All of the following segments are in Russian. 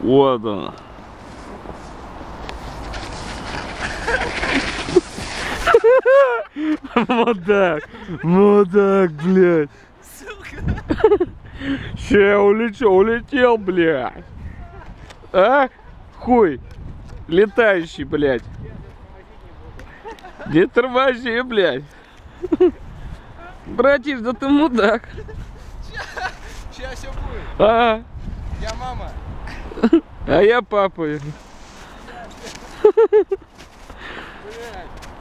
Вот он. Мудак, мудак, блядь. Ща улетел, улетел, блядь. А? Хуй. Летающий, блядь. Не тормози, блядь. Братиш, да ты мудак. Сейчас все будет. А, Я мама. А я папа.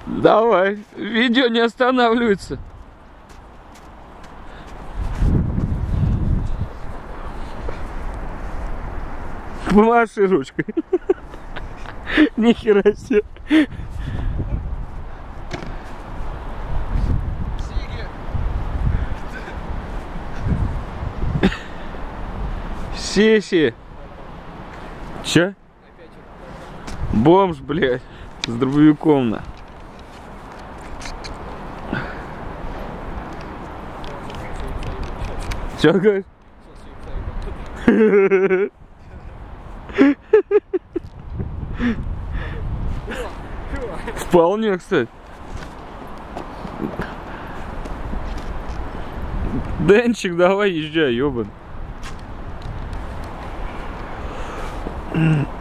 Давай, видео не останавливается. Помаши ручкой. Нихера себе. Сиги. Сеси. Че? Бомж, блядь. С дробовиком на. Че говоришь? Вполне, кстати. Денчик, давай езжай, ёбан. Mm.